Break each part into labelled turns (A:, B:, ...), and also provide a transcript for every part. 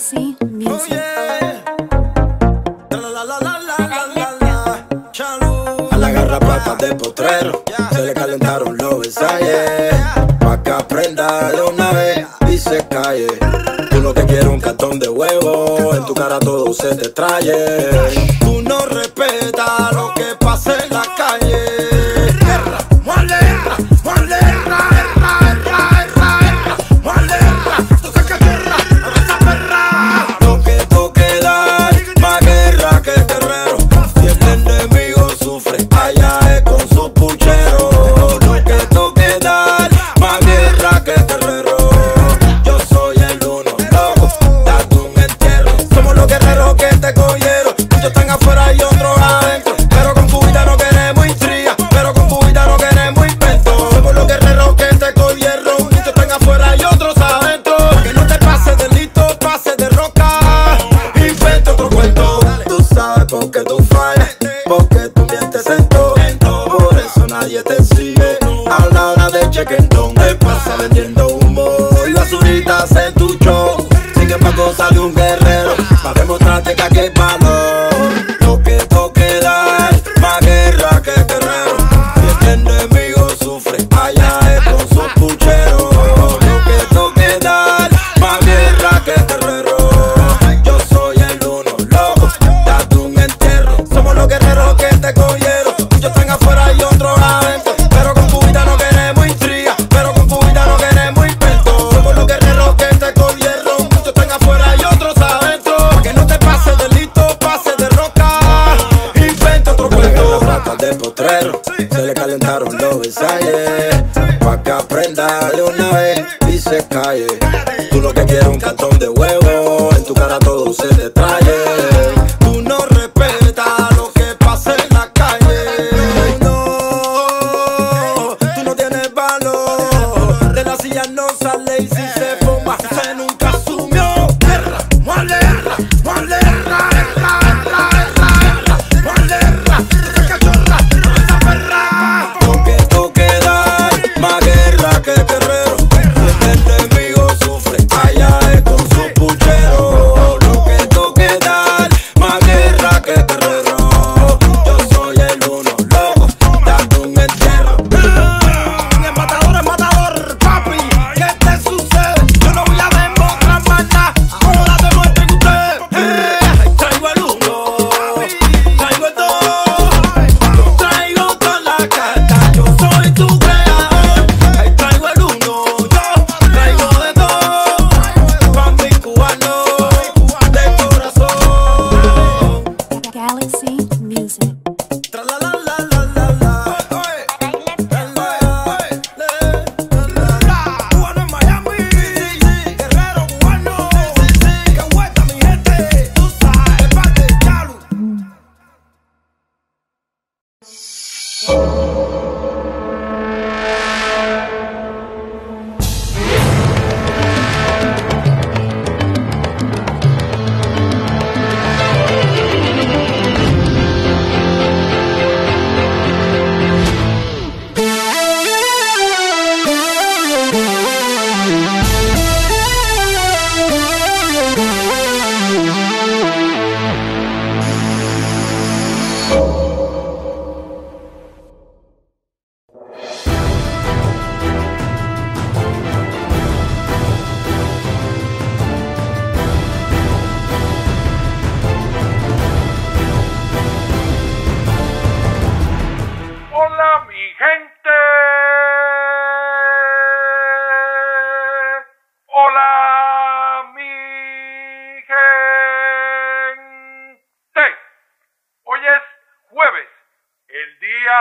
A: Sexy la, A la garrapata de potrero se le calentaron los ensayos. Pa' que aprenda de una vez y se calle. Tú no te quieres un cartón de huevo, en tu cara todo se te trae. Tú no respetas lo que pasa en la calle.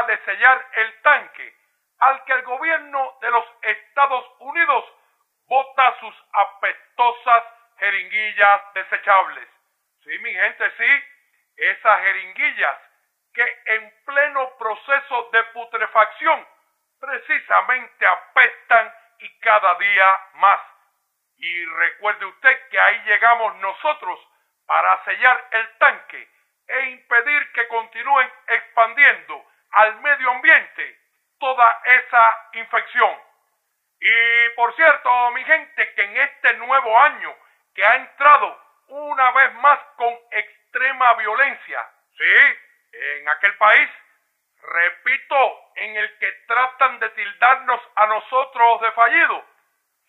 A: de
B: sellar el tanque al que el gobierno de los Estados Unidos bota sus apestosas jeringuillas desechables. Sí, mi gente, sí, esas jeringuillas que en pleno proceso de putrefacción precisamente apestan y cada día más. Y recuerde usted que ahí llegamos nosotros para sellar el tanque e impedir que continúen expandiendo al medio ambiente toda esa infección. Y por cierto, mi gente, que en este nuevo año que ha entrado una vez más con extrema violencia, sí, en aquel país, repito, en el que tratan de tildarnos a nosotros de fallido,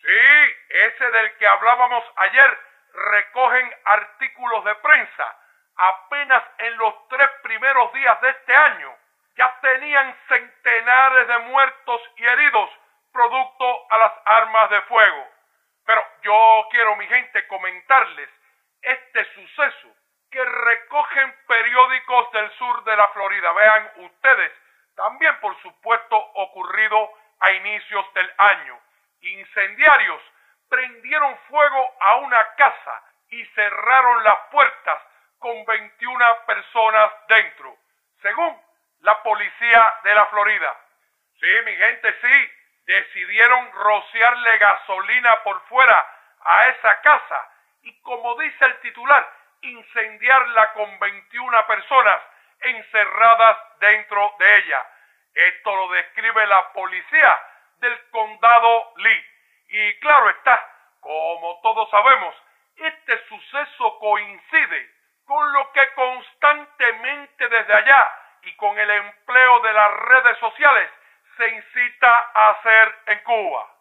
B: sí, ese del que hablábamos ayer, recogen artículos de prensa apenas en los tres primeros días de este año ya tenían centenares de muertos y heridos producto a las armas de fuego. Pero yo quiero, mi gente, comentarles este suceso que recogen periódicos del sur de la Florida. Vean ustedes, también por supuesto ocurrido a inicios del año. Incendiarios prendieron fuego a una casa y cerraron las puertas con 21 personas dentro, según la policía de la Florida. Sí, mi gente, sí, decidieron rociarle gasolina por fuera a esa casa y como dice el titular, incendiarla con 21 personas encerradas dentro de ella. Esto lo describe la policía del condado Lee. Y claro está, como todos sabemos, este suceso coincide con lo que constantemente desde allá y con el empleo de las redes sociales se incita a hacer en Cuba.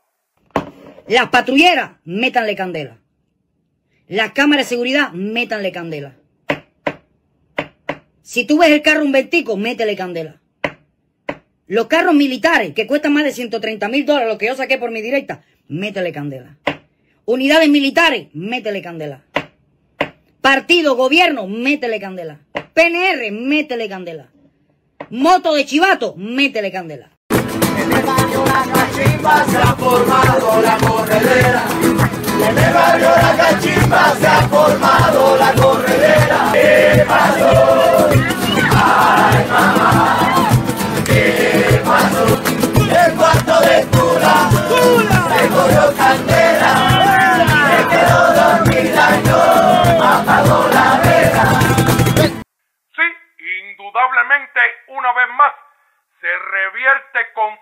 C: Las patrulleras, métanle candela. Las cámaras de seguridad, métanle candela. Si tú ves el carro un vertico, métele candela. Los carros militares, que cuestan más de 130 mil dólares, lo que yo saqué por mi directa, métele candela. Unidades militares, métele candela. Partido, gobierno, métele candela. PNR, métele candela. Moto de chivato, métele candela.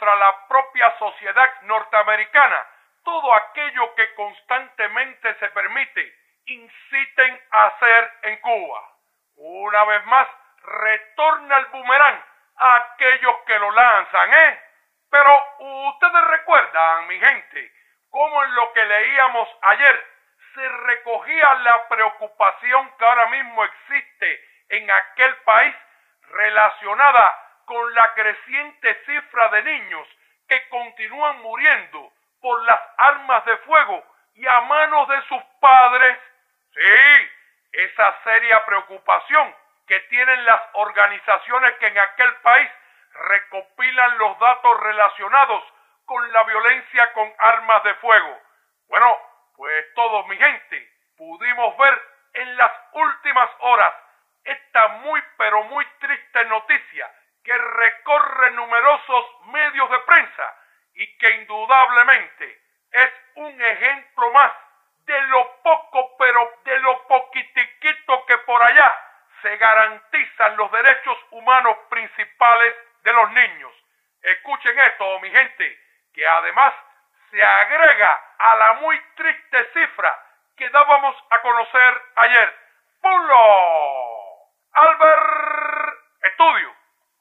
B: Contra la propia sociedad norteamericana todo aquello que constantemente se permite, inciten a hacer en Cuba. Una vez más, retorna el boomerang a aquellos que lo lanzan, ¿eh? Pero ustedes recuerdan, mi gente, cómo en lo que leíamos ayer se recogía la preocupación que ahora mismo existe en aquel país relacionada con la creciente cifra de niños que continúan muriendo por las armas de fuego y a manos de sus padres. Sí, esa seria preocupación que tienen las organizaciones que en aquel país recopilan los datos relacionados con la violencia con armas de fuego. Bueno, pues todos mi gente pudimos ver en las últimas horas esta muy pero muy triste noticia que recorre numerosos medios de prensa y que indudablemente es un ejemplo más de lo poco pero de lo poquitiquito que por allá se garantizan los derechos humanos principales de los niños. Escuchen esto, mi gente, que además se agrega a la muy triste cifra que dábamos a conocer ayer. ¡Pulo! Albert Estudio.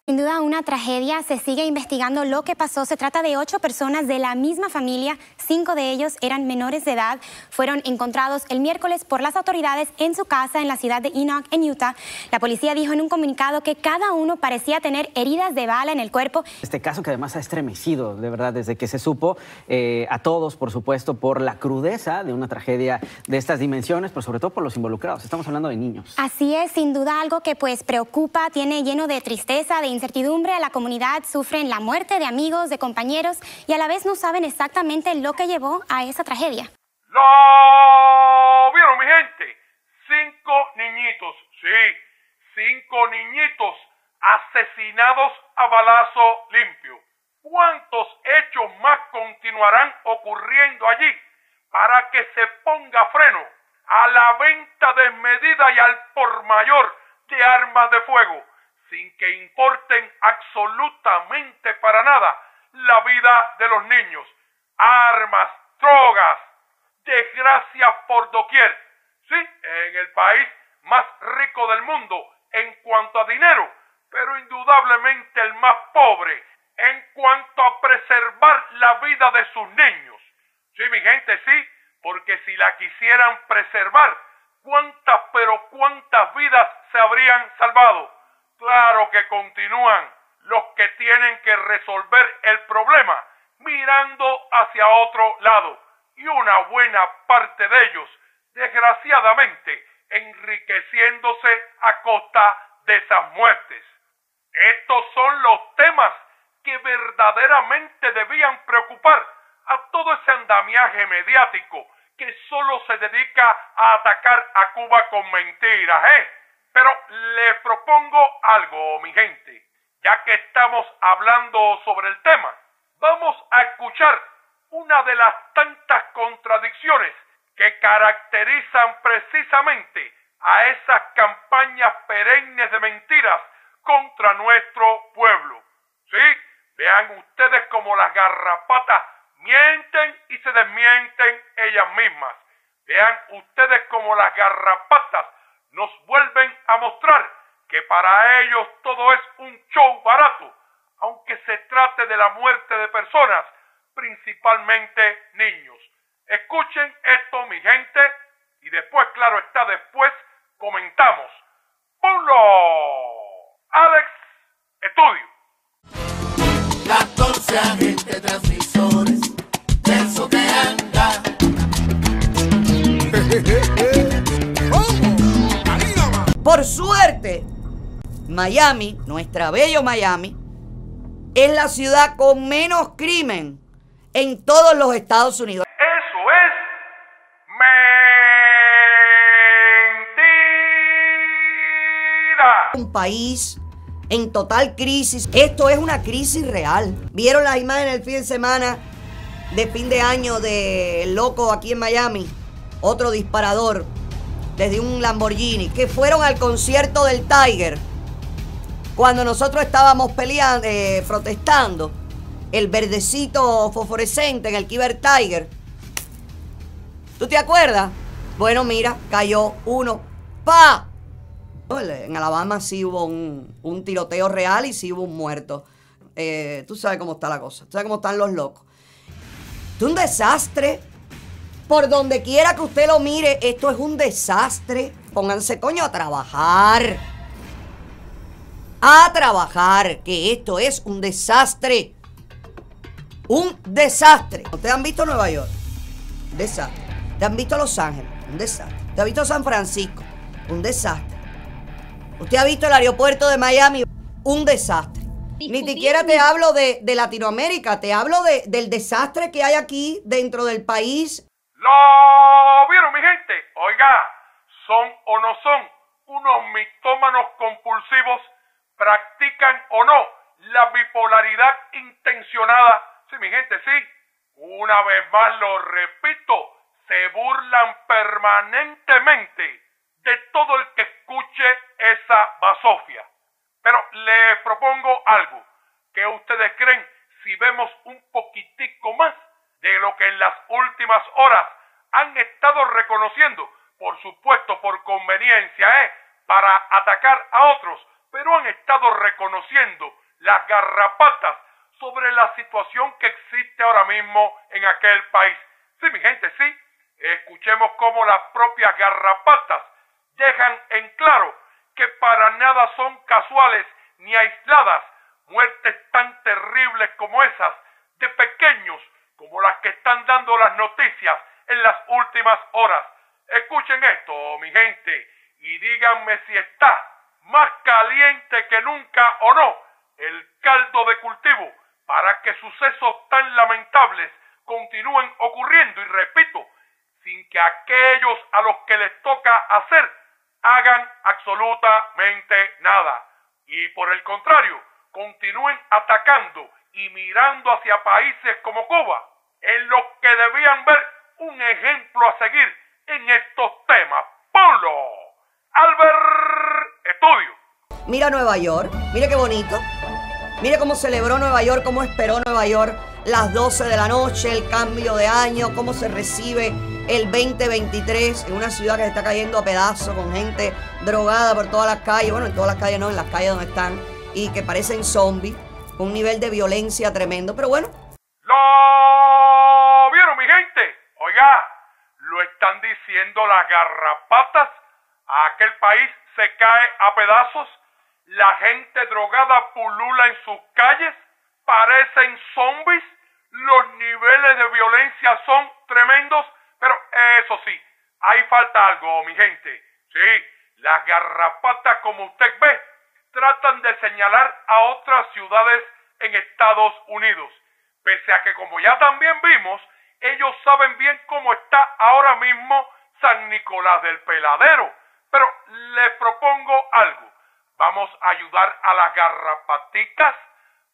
D: Sin duda una tragedia, se sigue investigando lo que pasó. Se trata de ocho personas de la misma familia, cinco de ellos eran menores de edad. Fueron encontrados el miércoles por las autoridades en su casa en la ciudad de Enoch, en Utah. La policía dijo en un comunicado que cada uno parecía tener heridas de bala en el cuerpo.
E: Este caso que además ha estremecido, de verdad, desde que se supo eh, a todos, por supuesto, por la crudeza de una tragedia de estas dimensiones, pero sobre todo por los involucrados. Estamos hablando de niños.
D: Así es, sin duda algo que pues preocupa, tiene lleno de tristeza, de incertidumbre. La comunidad sufren la muerte de amigos, de compañeros y a la vez no saben exactamente lo que llevó a esa tragedia.
B: ¿Lo vieron, mi gente? Cinco niñitos, sí, cinco niñitos asesinados a balazo limpio. ¿Cuántos hechos más continuarán ocurriendo allí para que se ponga freno a la venta desmedida y al por mayor de armas de fuego, sin que importen absolutamente para nada la vida de los niños? Armas, drogas, desgracias por doquier. Sí, en el país más rico del mundo en cuanto a dinero, pero indudablemente el más pobre en cuanto a preservar la vida de sus niños. Sí, mi gente, sí, porque si la quisieran preservar, ¿cuántas pero cuántas vidas se habrían salvado? Claro que continúan los que tienen que resolver el problema mirando hacia otro lado y una buena parte de ellos, desgraciadamente, enriqueciéndose a costa de esas muertes. Estos son los temas que verdaderamente debían preocupar a todo ese andamiaje mediático que solo se dedica a atacar a Cuba con mentiras, ¿eh? Pero les propongo algo, mi gente, ya que estamos hablando sobre el tema, vamos a escuchar una de las tantas contradicciones que caracterizan precisamente a esas campañas perennes de mentiras contra nuestro pueblo. ¿Sí? Vean ustedes como las garrapatas mienten y se desmienten ellas mismas. Vean ustedes como las garrapatas nos vuelven a mostrar que para ellos todo es un show barato, aunque se trate de la muerte de personas, principalmente niños. Escuchen esto, mi gente, y después, claro está, después comentamos. ¡Ponlo! Alex Estudio.
F: 14 agentes transmisores, eso que anda.
G: Por suerte, Miami, nuestra bello Miami, es la ciudad con menos crimen en todos los Estados Unidos.
B: Eso es mentira.
G: Un país en total crisis. Esto es una crisis real. ¿Vieron las imágenes el fin de semana de fin de año de loco aquí en Miami? Otro disparador desde un Lamborghini que fueron al concierto del Tiger cuando nosotros estábamos peleando, eh, protestando. El verdecito fosforescente en el Kiber Tiger. ¿Tú te acuerdas? Bueno, mira, cayó uno. ¡Pa! En Alabama sí hubo un, un tiroteo real y sí hubo un muerto. Eh, tú sabes cómo está la cosa. Tú sabes cómo están los locos. Es un desastre. Por donde quiera que usted lo mire, esto es un desastre. Pónganse coño a trabajar. A trabajar, que esto es un desastre. Un desastre. ¿Ustedes han visto Nueva York? Un desastre. ¿Te han visto Los Ángeles? Un desastre. ¿Te ha visto San Francisco? Un desastre. ¿Usted ha visto el aeropuerto de Miami? Un desastre. Ni siquiera te hablo de, de Latinoamérica, te hablo de, del desastre que hay aquí dentro del país.
B: ¿Lo vieron, mi gente? Oiga, son o no son unos mitómanos compulsivos, practican o no la bipolaridad intencionada. Sí, mi gente, sí. Una vez más lo repito, se burlan permanentemente de todo el que escuche esa basofia. Pero les propongo algo, que ustedes creen si vemos un poquitico más de lo que en las últimas horas han estado reconociendo, por supuesto por conveniencia, ¿eh? para atacar a otros, pero han estado reconociendo las garrapatas sobre la situación que existe ahora mismo en aquel país. Sí, mi gente, sí. Escuchemos cómo las propias garrapatas dejan en claro que para nada son casuales ni aisladas muertes tan terribles como esas de pequeños como las que están dando las noticias en las últimas horas. Escuchen esto, mi gente, y díganme si está más caliente que nunca o no el caldo de cultivo para que sucesos tan lamentables continúen ocurriendo y repito, sin que aquellos a los que les toca hacer hagan absolutamente nada. Y por el contrario, continúen atacando y mirando hacia países como Cuba, en los que debían ver un ejemplo a seguir en estos temas. Ponlo, Albert Estudio.
G: Mira Nueva York, mire qué bonito. Mire cómo celebró Nueva York, cómo esperó Nueva York las 12 de la noche, el cambio de año, cómo se recibe el 2023 en una ciudad que se está cayendo a pedazos con gente drogada por todas las calles, bueno, en todas las calles no, en las calles donde están, y que parecen zombies, con un nivel de violencia tremendo, pero bueno.
B: ¿Lo vieron, mi gente? Lo están diciendo las garrapatas. Aquel país se cae a pedazos. La gente drogada pulula en sus calles. Parecen zombies. Los niveles de violencia son tremendos. Pero eso sí, ahí falta algo, mi gente. Sí, las garrapatas, como usted ve, tratan de señalar a otras ciudades en Estados Unidos. Pese a que, como ya también vimos, ellos saben bien cómo está ahora mismo San Nicolás del Peladero. Pero les propongo algo. Vamos a ayudar a las garrapaticas.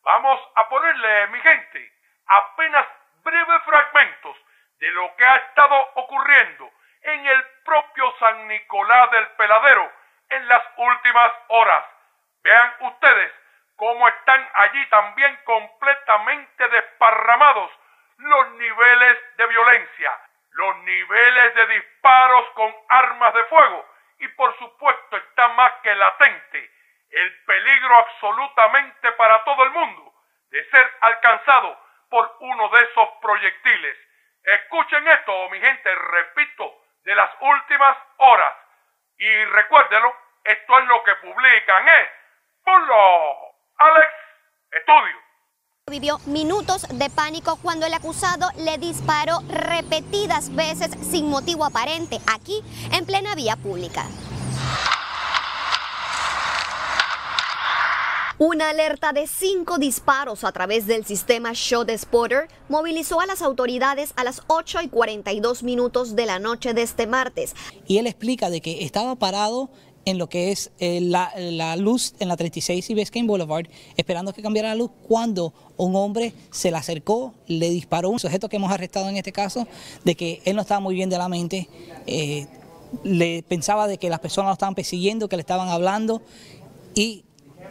B: Vamos a ponerle, mi gente, apenas breves fragmentos de lo que ha estado ocurriendo en el propio San Nicolás del Peladero en las últimas horas. Vean ustedes cómo están allí también completamente desparramados los niveles de violencia, los niveles de disparos con armas de fuego y por supuesto está más que latente el peligro absolutamente para todo el mundo de ser alcanzado por uno de esos proyectiles. Escuchen esto, mi gente, repito, de las últimas horas. Y recuérdelo, esto es lo que publican, ¿eh? Ponlo, Alex, estudio.
H: Vivió minutos de pánico cuando el acusado le disparó repetidas veces sin motivo aparente aquí en plena vía pública. Una alerta de cinco disparos a través del sistema Shot Spotter movilizó a las autoridades a las 8 y 42 minutos de la noche de este martes.
I: Y él explica de que estaba parado en lo que es eh, la, luz en la 36 y Biscayne Boulevard, esperando que cambiara la luz, cuando un hombre se le acercó, le disparó un sujeto que hemos arrestado en este caso, de que él no estaba muy bien de la mente, eh, le pensaba de que las personas lo estaban persiguiendo, que le estaban hablando y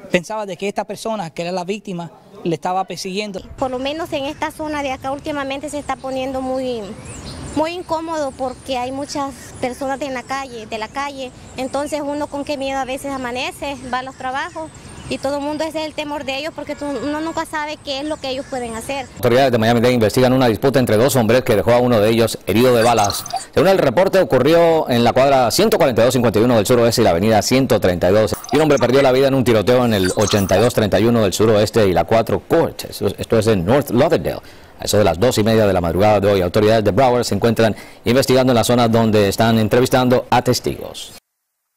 I: pensaba de que esta persona, que era la víctima, le estaba persiguiendo.
J: Por lo menos en esta zona de acá últimamente se está poniendo muy, muy incómodo porque hay muchas personas en la calle, de la calle, entonces uno con qué miedo a veces amanece, va a los trabajos y todo el mundo es el temor de ellos porque uno nunca sabe qué es lo que ellos pueden hacer.
K: Autoridades de Miami-Dade investigan una disputa entre dos hombres que dejó a uno de ellos herido de balas. Según el reporte, ocurrió en la cuadra 142-51 del suroeste y la avenida 132. Y un hombre perdió la vida en un tiroteo en el 82-31 del suroeste y la 4 Court. Esto es en North Lauderdale. A eso de las dos y media de la madrugada de hoy, autoridades de Broward se encuentran investigando en la zona donde están entrevistando a testigos.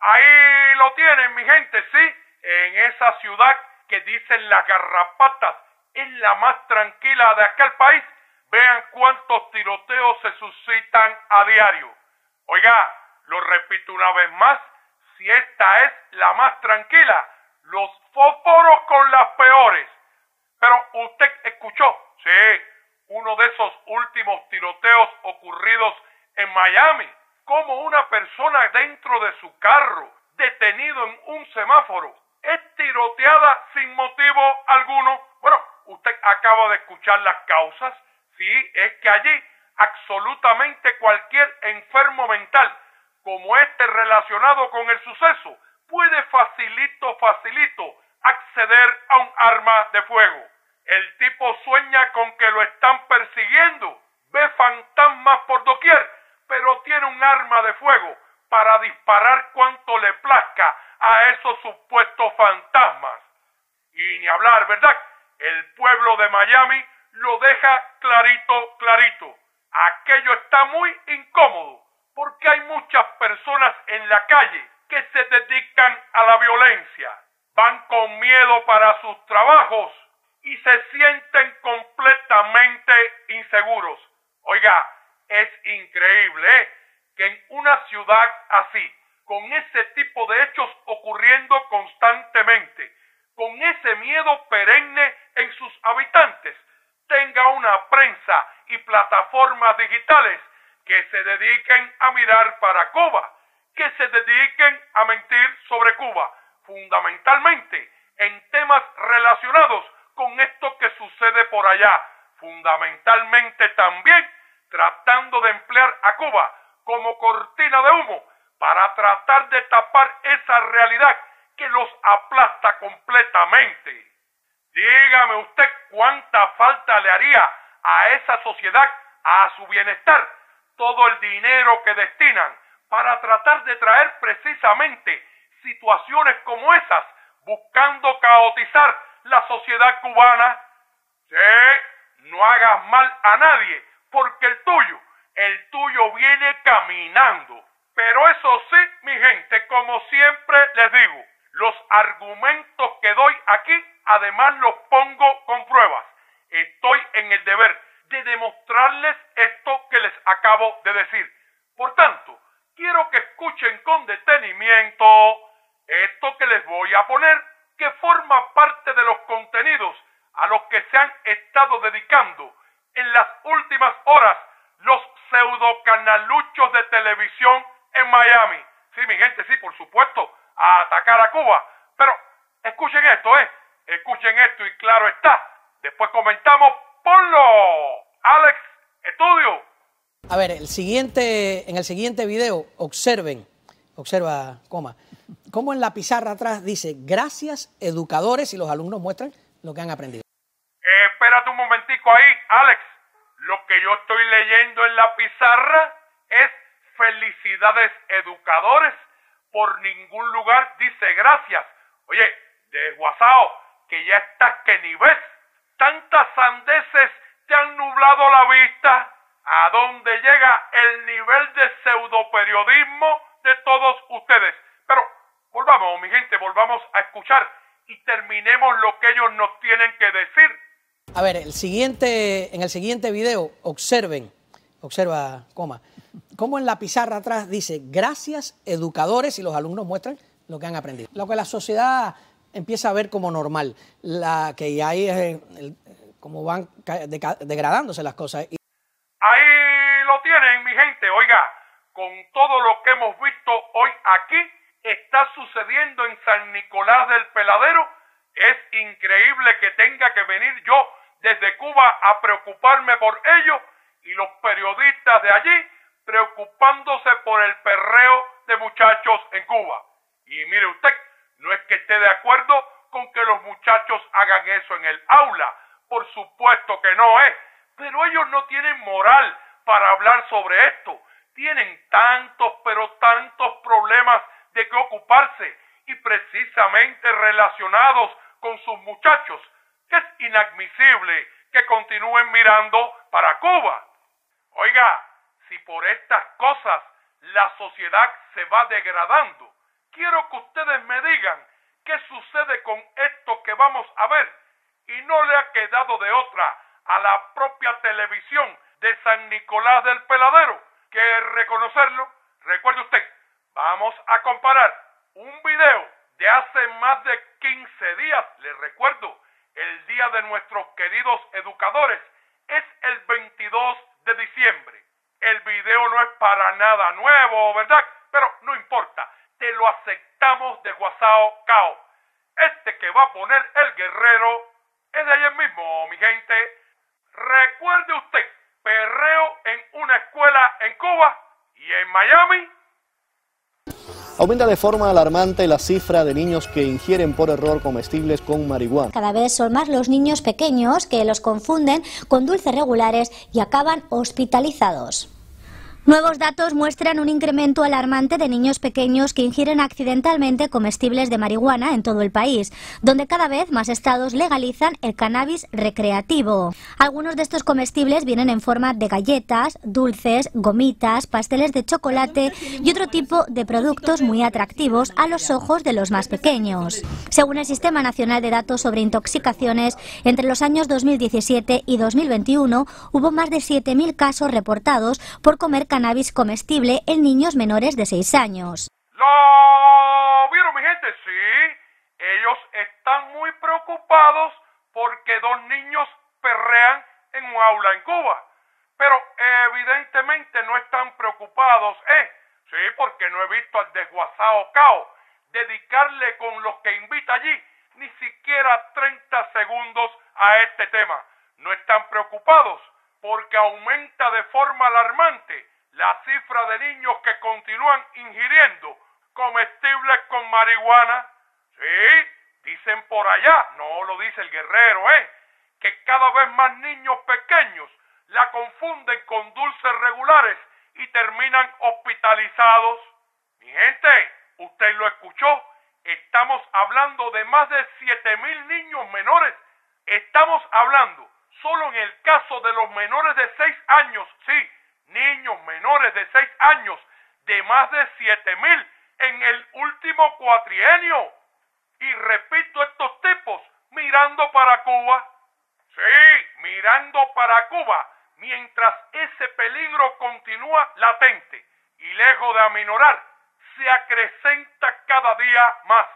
B: Ahí lo tienen, mi gente, sí en esa ciudad que dicen las garrapatas es la más tranquila de aquel país, vean cuántos tiroteos se suscitan a diario. Oiga, lo repito una vez más, si esta es la más tranquila, los fósforos con las peores. Pero usted escuchó, sí, uno de esos últimos tiroteos ocurridos en Miami, como una persona dentro de su carro, detenido en un semáforo, es tiroteada sin motivo alguno. Bueno, usted acaba de escuchar las causas. Sí, es que allí absolutamente cualquier enfermo mental como este relacionado con el suceso puede facilito, facilito acceder a un arma de fuego. El tipo sueña con que lo están persiguiendo, ve fantasmas por doquier, pero tiene un arma de fuego para disparar cuanto le plazca a esos supuestos fantasmas. Y ni hablar, ¿verdad? El pueblo de Miami lo deja clarito, clarito. Aquello está muy incómodo porque hay muchas personas en la calle que se dedican a la violencia. Van con miedo para sus trabajos y se sienten completamente inseguros. Oiga, es increíble ¿eh? que en una ciudad así, con ese tipo de hechos ocurriendo constantemente, con ese miedo perenne en sus habitantes, tenga una prensa y plataformas digitales que se dediquen a mirar para Cuba, que se dediquen a mentir sobre Cuba, fundamentalmente en temas relacionados con esto que sucede por allá, fundamentalmente también tratando de emplear a Cuba como cortina de humo para tratar de tapar esa realidad que los aplasta completamente. Dígame usted cuánta falta le haría a esa sociedad, a su bienestar, todo el dinero que destinan para tratar de traer precisamente situaciones como esas, buscando caotizar la sociedad cubana. Sí, no hagas mal a nadie, porque el tuyo, el tuyo viene caminando. Pero eso sí, mi gente, como siempre les digo, los argumentos que doy aquí, además los pongo con pruebas. Estoy en el deber de demostrarles esto que les acabo de decir. Por tanto, quiero que escuchen con detenimiento esto que les voy a poner, que forma parte de los contenidos a los que se han estado dedicando en las últimas horas los pseudocanaluchos de televisión en Miami. Sí, mi gente, sí, por supuesto, a atacar a Cuba. Pero escuchen esto, ¿eh? Escuchen esto y claro está. Después comentamos, ponlo. Alex, estudio.
L: A ver, el siguiente, en el siguiente video, observen, observa, coma, cómo en la pizarra atrás dice, gracias educadores, y los alumnos muestran lo que han aprendido.
B: Eh, espérate un momentico ahí, Alex. Lo que yo estoy leyendo en la pizarra es felicidades educadores. Por ningún lugar dice gracias. Oye, desguazao, que ya estás que ni ves. Tantas sandeces te han nublado la vista. A dónde llega el nivel de pseudoperiodismo de todos ustedes. Pero volvamos, mi gente, volvamos a escuchar y terminemos lo que ellos nos tienen que decir.
L: A ver, el siguiente, en el siguiente video, observen, observa, coma, cómo en la pizarra atrás dice, gracias educadores, y los alumnos muestran lo que han aprendido. Lo que la sociedad empieza a ver como normal, la que ahí es el- el- como van degradándose las cosas.
B: Ahí lo tienen, mi gente. Oiga, con todo lo que hemos visto hoy aquí, está sucediendo en San Nicolás del Peladero. Es increíble que tenga que venir yo desde Cuba a preocuparme por ello y los periodistas de allí preocupándose por el perreo de muchachos en Cuba. Y mire usted, no es que esté de acuerdo con que los muchachos hagan eso en el aula, por supuesto que no es, pero ellos no tienen moral para hablar sobre esto. Tienen tantos, pero tantos problemas de que ocuparse y precisamente relacionados con sus muchachos, es inadmisible que continúen mirando para Cuba. Oiga, si por estas cosas la sociedad se va degradando, quiero que ustedes me digan qué sucede con esto que vamos a ver y no le ha quedado de otra a la propia televisión de San Nicolás del Peladero que reconocerlo. Recuerde usted, vamos a comparar un video de hace más de 15 días, les recuerdo, el día de nuestros queridos educadores es el 22 de diciembre. El video no es para nada nuevo, ¿verdad? Pero no importa, te lo aceptamos de Guasao Cao. Este que va a poner el guerrero es de ayer mismo, mi gente. Recuerde usted, perreo en una escuela en Cuba y en Miami.
M: Aumenta de forma alarmante la cifra de niños que ingieren por error comestibles con marihuana.
N: Cada vez son más los niños pequeños que los confunden con dulces regulares y acaban hospitalizados. Nuevos datos muestran un incremento alarmante de niños pequeños que ingieren accidentalmente comestibles de marihuana en todo el país, donde cada vez más estados legalizan el cannabis recreativo. Algunos de estos comestibles vienen en forma de galletas, dulces, gomitas, pasteles de chocolate y otro tipo de productos muy atractivos a los ojos de los más pequeños. Según el Sistema Nacional de Datos sobre Intoxicaciones, entre los años 2017 y 2021 hubo más de 7.000 casos reportados por comer cannabis comestible en niños menores de 6 años.
B: ¿Lo vieron, mi gente? Sí. Ellos están muy preocupados porque dos niños perrean en un aula en Cuba. Pero evidentemente no están preocupados, ¿eh? Sí, porque no he visto al desguazado Cao dedicarle con los que invita allí ni siquiera 30 segundos a este tema. no están preocupados porque aumenta de forma alarmante la cifra de niños que continúan ingiriendo comestibles con marihuana. Sí, dicen por allá, no lo dice el guerrero, ¿eh? Que cada vez más niños pequeños la confunden con dulces regulares y terminan hospitalizados. Mi gente, usted lo escuchó, estamos hablando de más de 7 mil niños menores. Estamos hablando solo en el caso de los menores de 6 años, sí, niños menores de 6 años, de más de 7 mil en el último cuatrienio. Y repito estos tipos, mirando para Cuba. Sí, mirando para Cuba, mientras ese peligro continúa latente y lejos de aminorar, se acrecenta cada día más.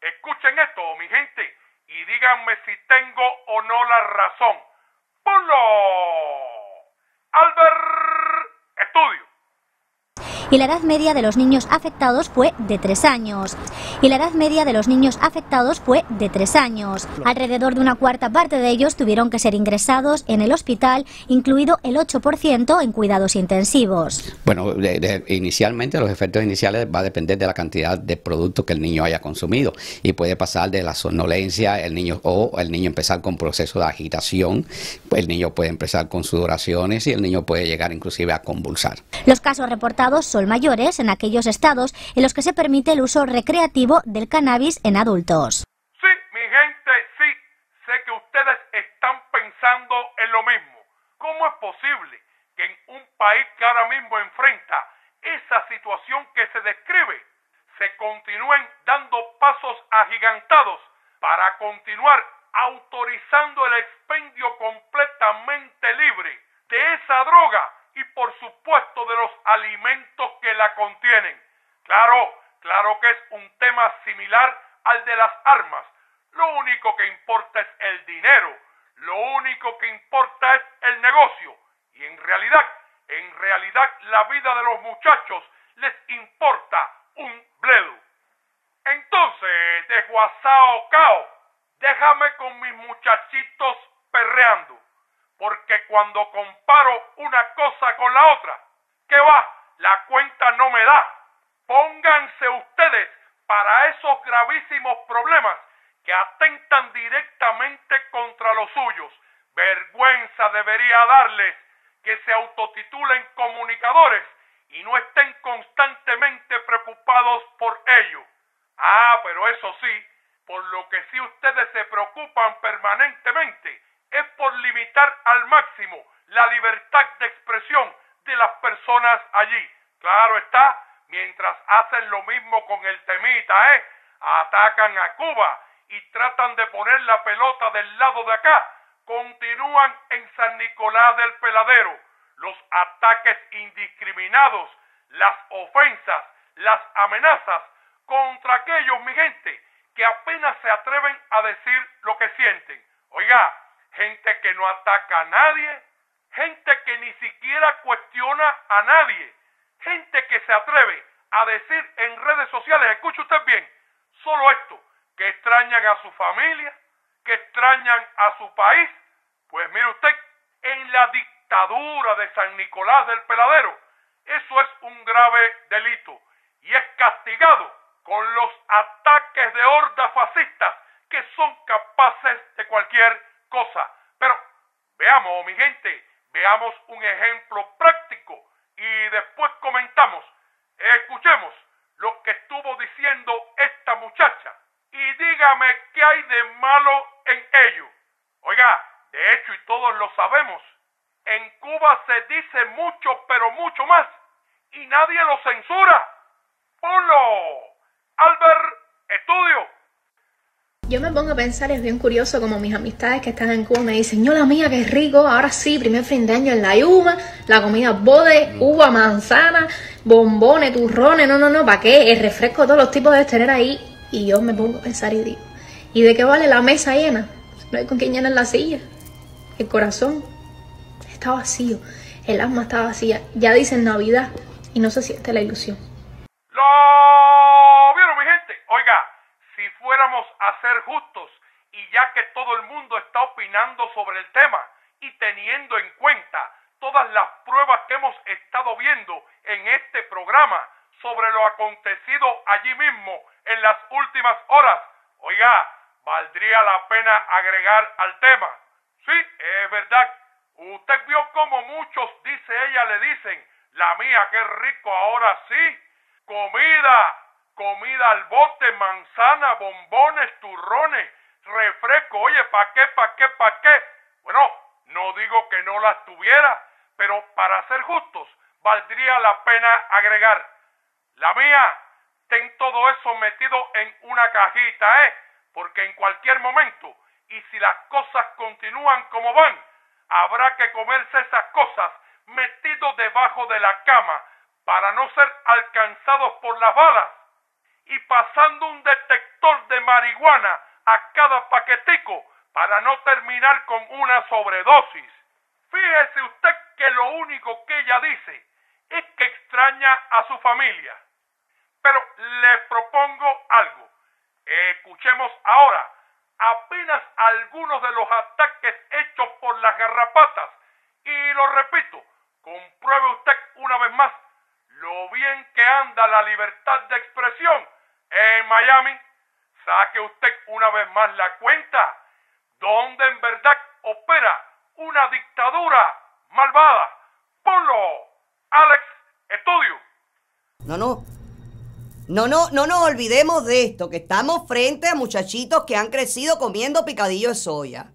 B: Escuchen esto, mi gente, y díganme si tengo o no la razón. ¡Ponlo! Albert Estudio.
N: Y la edad media de los niños afectados fue de 3 años. Y la edad media de los niños afectados fue de 3 años. Alrededor de una cuarta parte de ellos tuvieron que ser ingresados en el hospital, incluido el 8% en cuidados intensivos.
O: Bueno, de- de- inicialmente los efectos iniciales va a depender de la cantidad de producto que el niño haya consumido y puede pasar de la somnolencia el niño o el niño empezar con proceso de agitación, el niño puede empezar con sudoraciones y el niño puede llegar inclusive a convulsar.
N: Los casos reportados son mayores en aquellos estados en los que se permite el uso recreativo del cannabis en adultos.
B: Sí, mi gente, sí, sé que ustedes están pensando en lo mismo. ¿Cómo es posible que en un país que ahora mismo enfrenta esa situación que se describe, se continúen dando pasos agigantados para continuar autorizando el expendio completamente libre de esa droga y por supuesto de los alimentos que la contienen? Claro, claro que es un tema similar al de las armas. Lo único que importa es el dinero, lo único que importa es el negocio. Y en realidad, en realidad la vida de los muchachos les importa un bledo. Entonces, desguazao cao, déjame con mis muchachitos perreando, porque cuando comparo una cosa con la otra, ¿qué va? La cuenta no me da. Pónganse ustedes para esos gravísimos problemas que atentan directamente contra los suyos. Vergüenza debería darles que se autotitulen comunicadores y no estén constantemente preocupados por ello. Ah, pero eso sí, por lo que sí ustedes se preocupan permanentemente es por limitar al máximo la libertad de expresión de las personas allí. Claro está, mientras hacen lo mismo con el temita, ¿eh? Atacan a Cuba y tratan de poner la pelota del lado de acá. Continúan en San Nicolás del Peladero los ataques indiscriminados, las ofensas, las amenazas contra aquellos, mi gente, que apenas se atreven a decir lo que sienten. Oiga, gente que no ataca a nadie, gente que ni siquiera cuestiona a nadie, gente que se atreve a decir en redes sociales, escuche usted bien, solo esto, que extrañan a su familia, que extrañan a su país. Pues mire usted, en la dictadura de San Nicolás del Peladero, eso es un grave delito y es castigado con los ataques de hordas fascistas que son capaces de cualquier Pero veamos, mi gente, veamos un ejemplo práctico y después comentamos. Escuchemos lo que estuvo diciendo esta muchacha y dígame qué hay de malo en ello. Oiga, de hecho, y todos lo sabemos, en Cuba se dice mucho, pero mucho más, y nadie lo censura. Ponlo. Albert.
P: Yo me pongo a pensar, es bien curioso como mis amistades que están en Cuba me dicen, yo la mía, qué rico, ahora sí, primer fin de año en la Yuma, la comida bode, uva, manzana, bombones, turrones, no, no, no, ¿para qué? El refresco, todos los tipos de tener ahí. Y yo me pongo a pensar y digo, ¿y de qué vale la mesa llena? No hay con quién llenar la silla. El corazón está vacío, el alma está vacía. Ya dicen Navidad y no se siente la ilusión.
B: ¿Lo vieron, mi gente? Oiga, fuéramos a ser justos y ya que todo el mundo está opinando sobre el tema y teniendo en cuenta todas las pruebas que hemos estado viendo en este programa sobre lo acontecido allí mismo en las últimas horas, oiga, valdría la pena agregar al tema. Sí, es verdad. Usted vio como muchos, dice ella, le dicen, la mía, qué rico, ahora sí. Comida, comida al bote, manzana, bombones, turrones, refresco. Oye, ¿pa' qué, pa' qué, pa' qué? Bueno, no digo que no las tuviera, pero para ser justos, valdría la pena agregar. La mía, ten todo eso metido en una cajita, ¿eh? Porque en cualquier momento, y si las cosas continúan como van, habrá que comerse esas cosas metidos debajo de la cama para no ser alcanzados por las balas y pasando un detector de marihuana a cada paquetico para no terminar con una sobredosis. Fíjese usted que lo único que ella dice es que extraña a su familia. Pero le propongo algo. Escuchemos ahora apenas algunos de los ataques hechos por las garrapatas. Y lo repito, compruebe usted una vez más lo bien que anda la libertad de expresión en Miami. Saque usted una vez más la cuenta donde en verdad opera una dictadura malvada. Ponlo, Alex Estudio.
G: No, no. No, no, no nos olvidemos de esto, que estamos frente a muchachitos que han crecido comiendo picadillo de soya.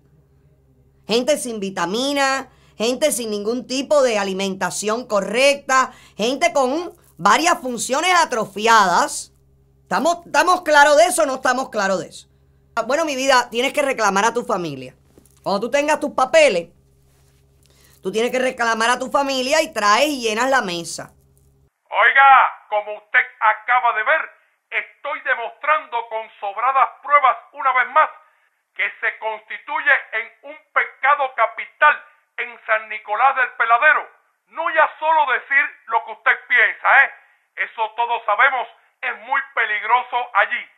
G: Gente sin vitamina, gente sin ningún tipo de alimentación correcta, gente con varias funciones atrofiadas. ¿Estamos, estamos claros de eso o no estamos claros de eso? Bueno, mi vida, tienes que reclamar a tu familia. Cuando tú tengas tus papeles, tú tienes que reclamar a tu familia y traes y llenas la mesa.
B: Oiga, como usted acaba de ver, estoy demostrando con sobradas pruebas una vez más que se constituye en un pecado capital en San Nicolás del Peladero. No ya solo decir lo que usted piensa, ¿eh? Eso todos sabemos es muy peligroso allí,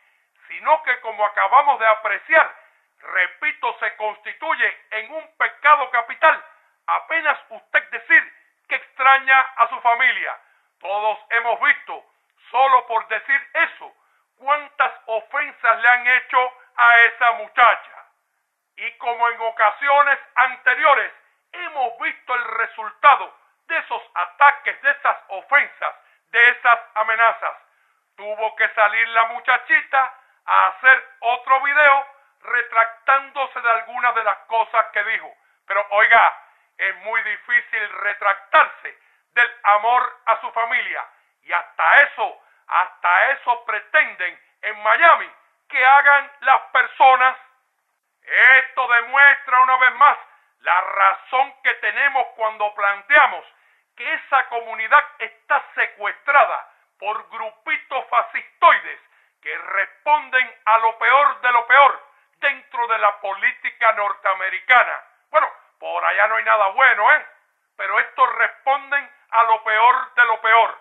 B: sino que como acabamos de apreciar, repito, se constituye en un pecado capital apenas usted decir que extraña a su familia. Todos hemos visto, solo por decir eso, cuántas ofensas le han hecho a esa muchacha. Y como en ocasiones anteriores hemos visto el resultado de esos ataques, de esas ofensas, de esas amenazas, tuvo que salir la muchachita a hacer otro video retractándose de algunas de las cosas que dijo. Pero oiga, es muy difícil retractarse del amor a su familia. Y hasta eso, hasta eso pretenden en Miami que hagan las personas. Esto demuestra una vez más la razón que tenemos cuando planteamos que esa comunidad está secuestrada por grupitos fascistoides que responden a lo peor de lo peor dentro de la política norteamericana. Bueno, por allá no hay nada bueno, ¿eh? Pero estos responden a lo peor de lo peor.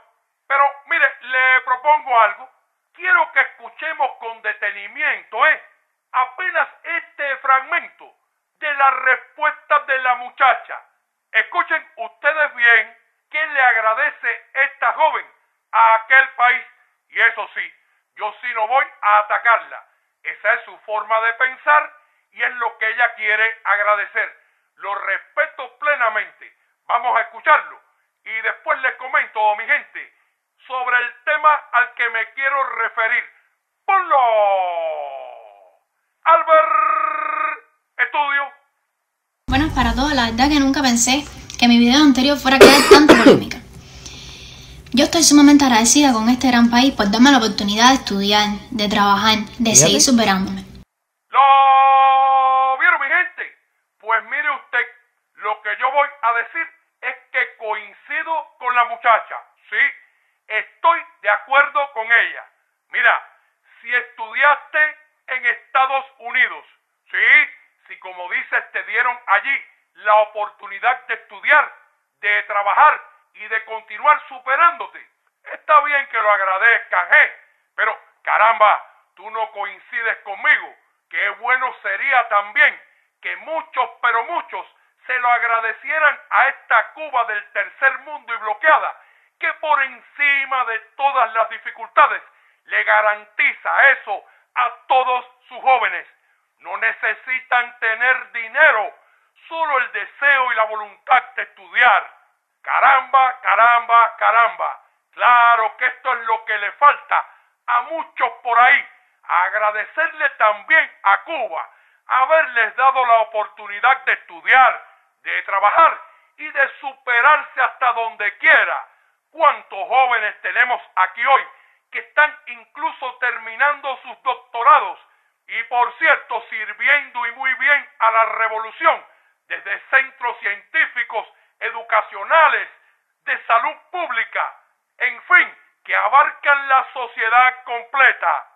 B: Pero mire, le propongo algo. Quiero que escuchemos con detenimiento, ¿eh? Apenas este fragmento de la respuesta de la muchacha. Escuchen ustedes bien qué le agradece esta joven a aquel país. Y eso sí, yo sí no voy a atacarla. Esa es su forma de pensar y es lo que ella quiere agradecer. Lo respeto plenamente. Vamos a escucharlo y después les comento, mi gente, sobre el tema al que me quiero referir. ¡Ponlo! Albert Estudio.
P: Bueno, para todo, la verdad que nunca pensé que mi video anterior fuera a crear tanta polémica. Yo estoy sumamente agradecida con este gran país por darme la oportunidad de estudiar, de trabajar, de seguir superándome.
B: ¿Lo vieron, mi gente? Pues mire usted, lo que yo voy a decir es que coincido con la muchacha, ¿sí? Estoy de acuerdo con ella. Mira, si estudiaste en Estados Unidos, ¿sí? Si como dices te dieron allí la oportunidad de estudiar, de trabajar y de continuar superándote, está bien que lo agradezcan, ¿eh? Pero caramba, tú no coincides conmigo. Qué bueno sería también que muchos, pero muchos, se lo agradecieran a esta Cuba del tercer mundo y bloqueada, que por encima de todas las dificultades le garantiza eso a todos sus jóvenes. No necesitan tener dinero, solo el deseo y la voluntad de estudiar. Caramba, caramba, caramba. Claro que esto es lo que le falta a muchos por ahí. Agradecerle también a Cuba haberles dado la oportunidad de estudiar, de trabajar y de superarse hasta donde quiera. ¿Cuántos jóvenes tenemos aquí hoy que están incluso terminando sus doctorados y por cierto sirviendo y muy bien a la revolución desde centros científicos, educacionales, de salud pública, en fin, que abarcan la sociedad completa?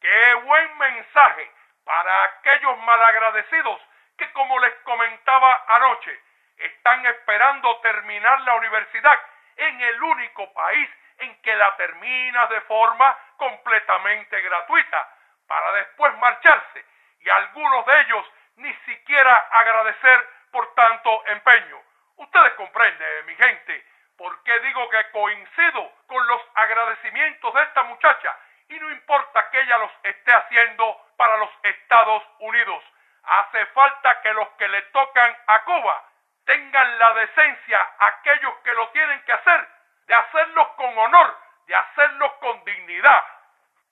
B: ¡Qué buen mensaje para aquellos malagradecidos que, como les comentaba anoche, están esperando terminar la universidad en el único país en que la termina de forma completamente gratuita, para después marcharse y algunos de ellos ni siquiera agradecer por tanto empeño. Ustedes comprenden, mi gente, por qué digo que coincido con los agradecimientos de esta muchacha y no importa que ella los esté haciendo para los Estados Unidos. Hace falta que los que le tocan a Cuba tengan la decencia, aquellos que lo tienen que hacer, de hacerlos con honor, de hacerlos con dignidad.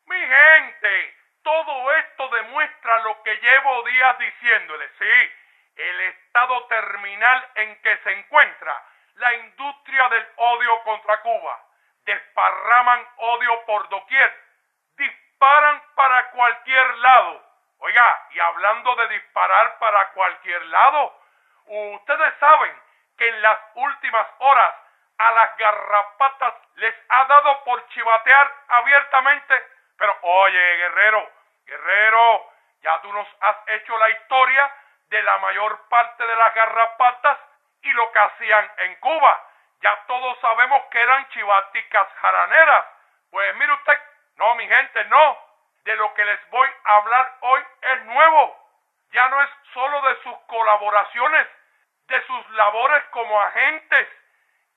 B: Mi gente, todo esto demuestra lo que llevo días diciéndole, sí, el estado terminal en que se encuentra la industria del odio contra Cuba. Desparraman odio por doquier, disparan para cualquier lado. Oiga, y hablando de disparar para cualquier lado, ustedes saben que en las últimas horas a las garrapatas les ha dado por chivatear abiertamente. Pero oye, guerrero, guerrero, ya tú nos has hecho la historia de la mayor parte de las garrapatas y lo que hacían en Cuba. Ya todos sabemos que eran chivaticas jaraneras. Pues mire usted, no, mi gente, no. De lo que les voy a hablar hoy es nuevo. Ya no es solo de sus colaboraciones, de sus labores como agentes.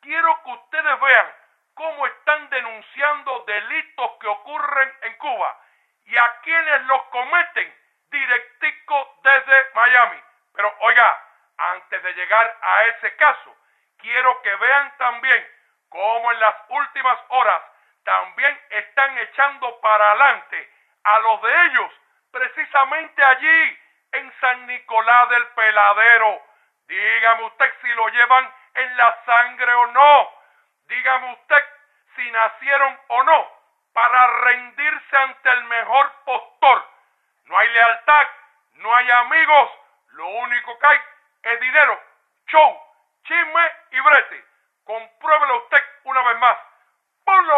B: Quiero que ustedes vean cómo están denunciando delitos que ocurren en Cuba y a quienes los cometen directico desde Miami. Pero oiga, antes de llegar a ese caso, quiero que vean también cómo en las últimas horas también están echando para adelante a los de ellos, precisamente allí, en San Nicolás del Peladero. Dígame usted si lo llevan en la sangre o no. Dígame usted si nacieron o no para rendirse ante el mejor postor. No hay lealtad, no hay amigos, lo único que hay es dinero, show, chisme y brete. Compruébelo usted una vez más. ¡Polo!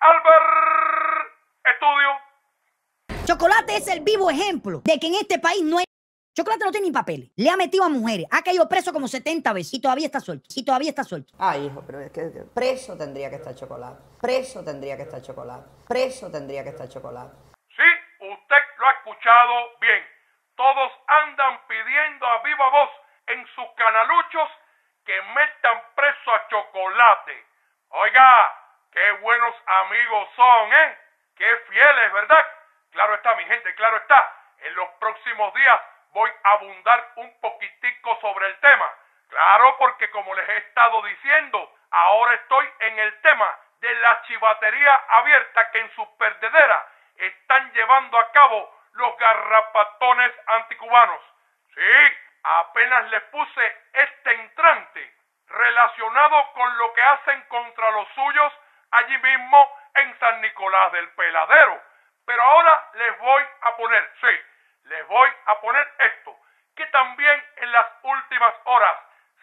B: Albert Estudio.
C: Chocolate es el vivo ejemplo de que en este país no hay... Chocolate no tiene ni papeles. Le ha metido a mujeres. Ha caído preso como 70 veces y todavía está suelto. Y todavía está suelto.
G: Ay, hijo, pero es que preso tendría que estar chocolate. Preso tendría que estar chocolate. Preso tendría que estar chocolate.
B: Sí, usted lo ha escuchado bien. Todos andan pidiendo a viva voz en sus canaluchos que metan preso a chocolate. Oiga, qué buenos amigos son, ¿eh? Qué fieles, ¿verdad? Claro está, mi gente, claro está. En los próximos días voy a abundar un poquitico sobre el tema. Claro, porque como les he estado diciendo, ahora estoy en el tema de la chivatería abierta que en su perdedera están llevando a cabo los garrapatones anticubanos. Sí, apenas les puse este entrante relacionado con lo que hacen contra los suyos allí mismo en San Nicolás del Peladero. Pero ahora les voy a poner, sí, les voy a poner esto, que también en las últimas horas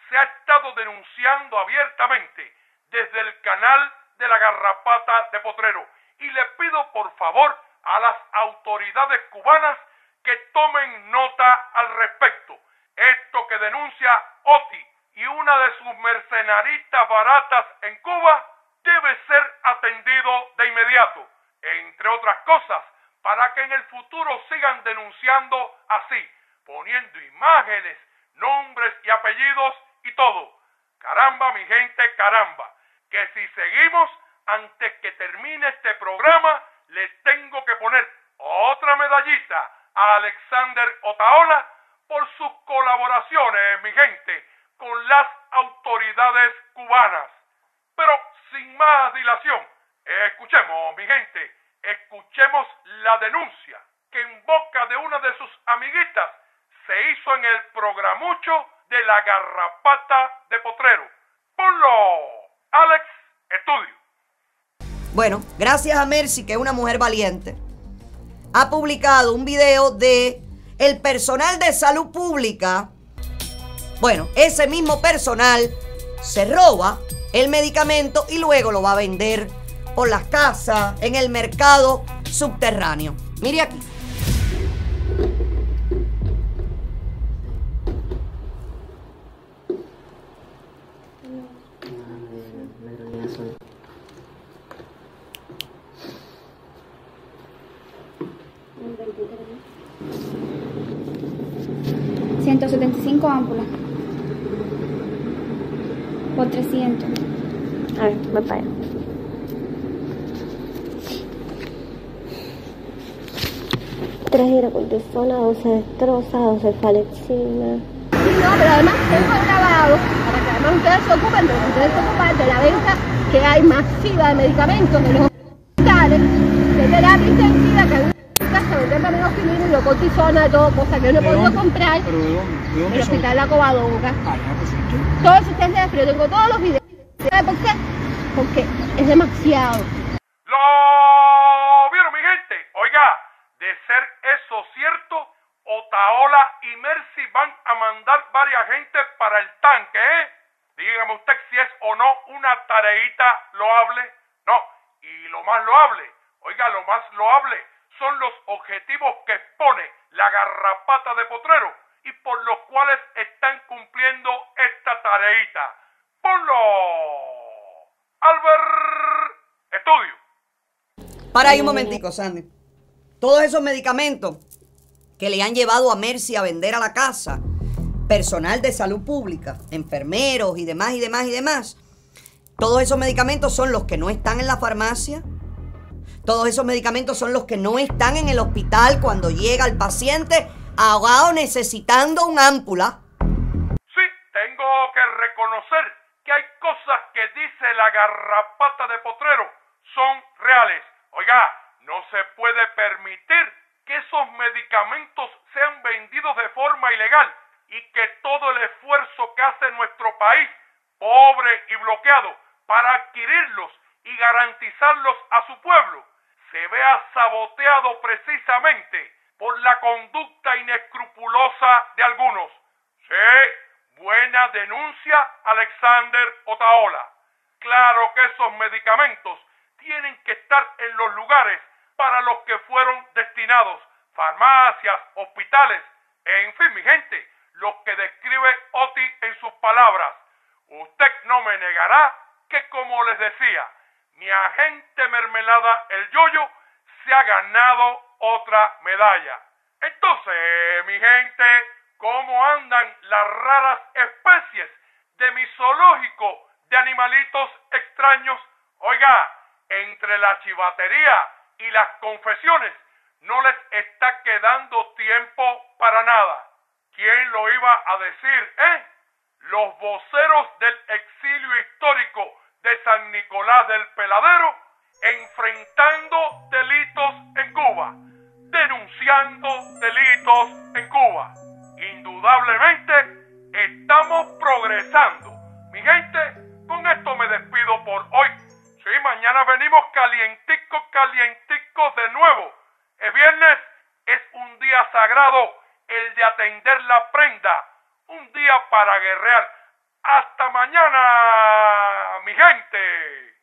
B: se ha estado denunciando abiertamente desde el canal de la garrapata de Potrero. Y le pido por favor a las autoridades cubanas que tomen nota al respecto. Esto que denuncia OTI y una de sus mercenaristas baratas en Cuba debe ser atendido de inmediato, entre otras cosas, para que en el futuro sigan denunciando así, poniendo imágenes, nombres y apellidos y todo. Caramba, mi gente, caramba. Que si seguimos, antes que termine este programa, le tengo que poner otra medallita a Alexander Otaola por sus colaboraciones, mi gente, con las autoridades cubanas. Pero sin más dilación, escuchemos, mi gente, escuchemos la denuncia que en boca de una de sus amiguitas se hizo en el programucho de la garrapata de Potrero. Ponlo, Alex Estudio.
G: Bueno, gracias a Mercy, que es una mujer valiente, ha publicado un video de el personal de salud pública. Bueno, ese mismo personal se roba el medicamento y luego lo va a vender por las casas, en el mercado subterráneo. Mire aquí.
Q: ¿175 ámpulas? Por 300.
J: A ver, voy para allá. Tres hidrocortisona, 12 destroza, 12 falexina.
R: No, pero además tengo grabado para que además ustedes se ocupen de lo que ustedes se ocupan de la venta que hay masiva de medicamentos en los hospitales, de terapia intensiva, que hay se venden también oxilina y lo cortisona, todo, cosa que yo no he
S: ¿De
R: podido
S: dónde?
R: comprar
S: ¿Pero de dónde? ¿De dónde
R: en el
S: son?
R: hospital La Covadonga.
S: Ah, ya, pues, ¿sí?
R: Todo saben, pero yo tengo todos los videos. ¿Sabe por qué? Porque es demasiado.
B: ¿Lo vieron, mi gente? Oiga, de ser eso cierto, Otaola y Mercy van a mandar varias gente para el tanque, ¿eh? Dígame usted si es o no una tareita loable. No, y lo más loable, oiga, lo más loable son los objetivos que expone la garrapata de Potrero y por los cuales están cumpliendo esta tareita. Ponlo, Albert Estudio.
G: Para ahí un momentico, Sandy. Todos esos medicamentos que le han llevado a Mercy a vender a la casa, personal de salud pública, enfermeros y demás y demás y demás, todos esos medicamentos son los que no están en la farmacia. Todos esos medicamentos son los que no están en el hospital cuando llega el paciente ahogado necesitando un ámpula.
B: Sí, tengo que reconocer que hay cosas que dice la garrapata de Potrero son reales. Oiga, no se puede permitir que esos medicamentos sean vendidos de forma ilegal y que todo el esfuerzo que hace nuestro país, pobre y bloqueado, para adquirirlos y garantizarlos a su pueblo, se vea saboteado precisamente por la conducta inescrupulosa de algunos. Sí, buena denuncia, Alexander Otaola. Claro que esos medicamentos tienen que estar en los lugares para los que fueron destinados, farmacias, hospitales, en fin, mi gente, los que describe Oti en sus palabras. Usted no me negará que, como les decía, mi agente mermelada el yoyo se ha ganado otra medalla. Entonces, mi gente, ¿cómo andan las raras especies de mi zoológico de animalitos extraños? Oiga, entre la chivatería y las confesiones no les está quedando tiempo para nada. ¿Quién lo iba a decir, eh? Los voceros del exilio histórico de San Nicolás del Peladero enfrentando delitos en Cuba, denunciando delitos en Cuba. Indudablemente estamos progresando. Mi gente, con esto me despido por hoy. Sí, mañana venimos calienticos, calienticos de nuevo. Es viernes, es un día sagrado, el de atender la prenda, un día para guerrear. Hasta mañana, mi gente.